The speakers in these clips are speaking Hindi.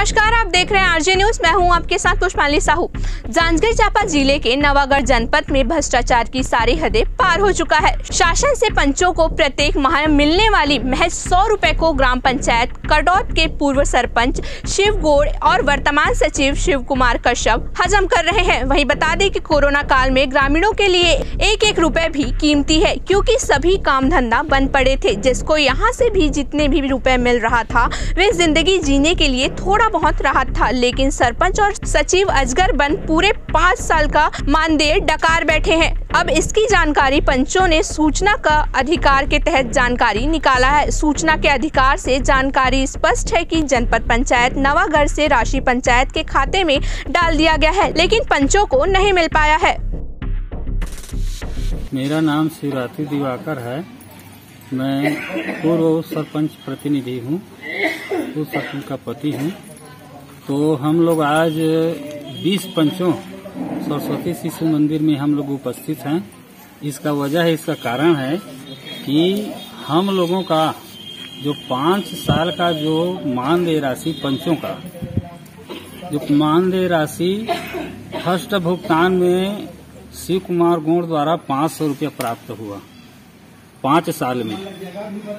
Mas, cara, देख रहे हैं आरजे न्यूज़। मैं हूँ आपके साथ पुष्पाली साहू। जांजगीर चांपा ज़िले के नवागढ़ जनपद में भ्रष्टाचार की सारी हदें पार हो चुका है। शासन से पंचों को प्रत्येक माह मिलने वाली महज सौ रुपए को ग्राम पंचायत कटौत के पूर्व सरपंच शिव गोड़ और वर्तमान सचिव शिव कुमार कश्यप हजम कर रहे हैं। वही बता दें की कोरोना काल में ग्रामीणों के लिए एक एक रूपए भी कीमती है, क्यूँकी सभी काम धंधा बंद पड़े थे। जिसको यहाँ से भी जितने भी रुपए मिल रहा था, वे ज़िंदगी जीने के लिए थोड़ा बहुत राहत था, लेकिन सरपंच और सचिव अजगर बन पूरे पाँच साल का मानदेय डकार बैठे हैं। अब इसकी जानकारी पंचों ने सूचना का अधिकार के तहत जानकारी निकाला है। सूचना के अधिकार से जानकारी स्पष्ट है कि जनपद पंचायत नवागढ़ से राशि पंचायत के खाते में डाल दिया गया है, लेकिन पंचों को नहीं मिल पाया है। मेरा नाम शिवरात्रि दिवाकर है। मैं पूर्व सरपंच प्रतिनिधि हूँ। सरपंच का पति हूँ। तो हम लोग आज 20 पंचों सरस्वती शिशु मंदिर में हम लोग उपस्थित हैं। इसका वजह है, इसका कारण है कि हम लोगों का जो पाँच साल का जो मानदेय राशि पंचों का, जो मानदेय राशि फ़र्स्ट भुगतान में शिव कुमार गौड़ द्वारा पाँच सौ रूपया प्राप्त हुआ, पाँच साल में।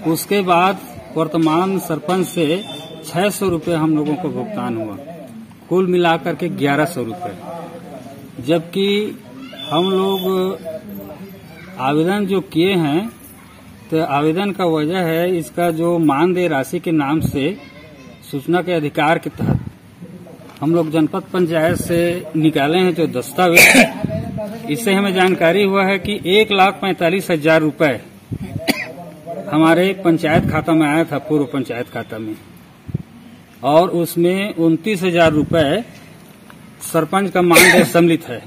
उसके बाद वर्तमान सरपंच से छह सौ रुपये हम लोगों को भुगतान हुआ। कुल मिलाकर के ग्यारह सौ रुपये। जबकि हम लोग आवेदन जो किए हैं तो आवेदन का वजह है इसका जो मानदेय राशि के नाम से सूचना के अधिकार के तहत हम लोग जनपद पंचायत से निकाले हैं जो दस्तावेज़। इससे हमें जानकारी हुआ है कि एक लाख पैंतालीस हज़ार रुपये हमारे पंचायत खाता में आया था, पूर्व पंचायत खाता में। और उसमें उनतीस हज़ार रुपये सरपंच का मानदेय सम्मिलित है।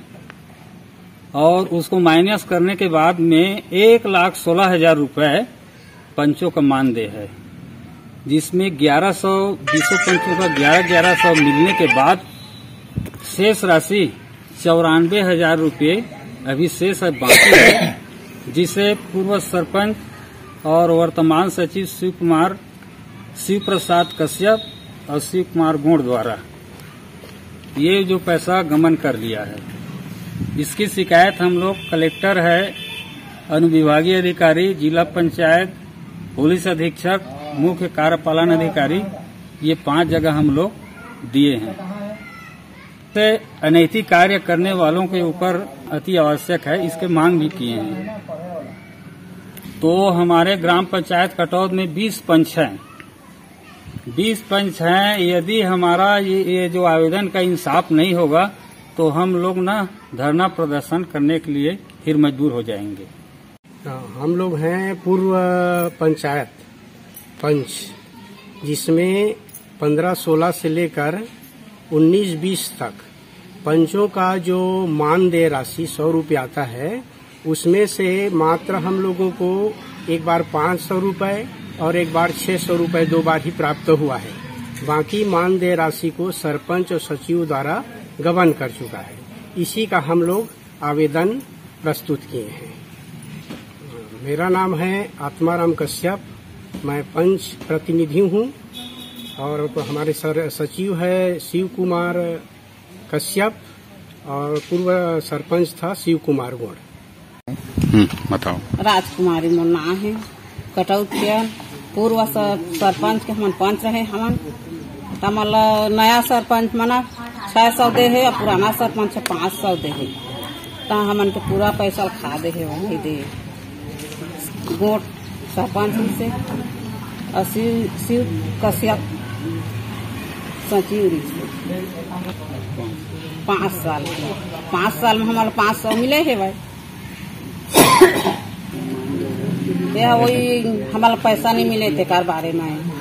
और उसको माइनस करने के बाद में एक लाख सोलह हज़ार रुपये पंचों का मानदेय है। जिसमें ग्यारह सौ, बीसों पंचों का ग्यारह ग्यारह सौ मिलने के बाद शेष राशि चौरानवे हज़ार रुपये अभी शेष है, बाकी है, जिसे पूर्व सरपंच और वर्तमान सचिव शिव कुमार, शिव प्रसाद कश्यप और शिव कुमार गोड़ द्वारा। ये जो पैसा गमन कर लिया है। इसकी शिकायत हम लोग कलेक्टर है, अनुविभागीय अधिकारी, जिला पंचायत, पुलिस अधीक्षक, मुख्य कार्यपालन अधिकारी, ये पाँच जगह हम लोग दिए हैं। से अनैतिक कार्य करने वालों के ऊपर अति आवश्यक है, इसके मांग भी किए हैं। तो हमारे ग्राम पंचायत कटौद में 20 पंच हैं। 20 पंच हैं यदि हमारा ये, ये जो आवेदन का इंसाफ नहीं होगा तो हम लोग ना धरना प्रदर्शन करने के लिए फिर मजबूर हो जाएँगे। हम लोग हैं पूर्व पंचायत पंच जिसमें 15-16 से लेकर 19-20 तक पंचों का जो मानदेय राशि सौ रुपये आता है उसमें से मात्र हम लोगों को एक बार पाँच सौ रुपये और एक बार छह सौ रुपये दो बार ही प्राप्त हुआ है। बाकी मानदेय राशि को सरपंच और सचिव द्वारा गबन कर चुका है। इसी का हम लोग आवेदन प्रस्तुत किए हैं। मेरा नाम है आत्माराम कश्यप। मैं पंच प्रतिनिधि हूँ और हमारे सर सचिव है शिव कुमार कश्यप और पूर्व सरपंच था शिव कुमार गौड़। बताओ। राजकुमारी मुन्ना है। कटौत के पूर्व सरपंच के हम पंच रहे हमन। तमल नया सरपंच मना, छह सौ दे है और पुराना सरपंच पाँच सौ दे है। तो हमन के पूरा पैसा खा दे है, वही दे। गोट सरपंच से और शिव कश्यप सचिव पाँच साल पाँच साल में हमारे पाँच सौ मिले है भाई यह वही हमारा पैसा नहीं मिले थे कार बारे में।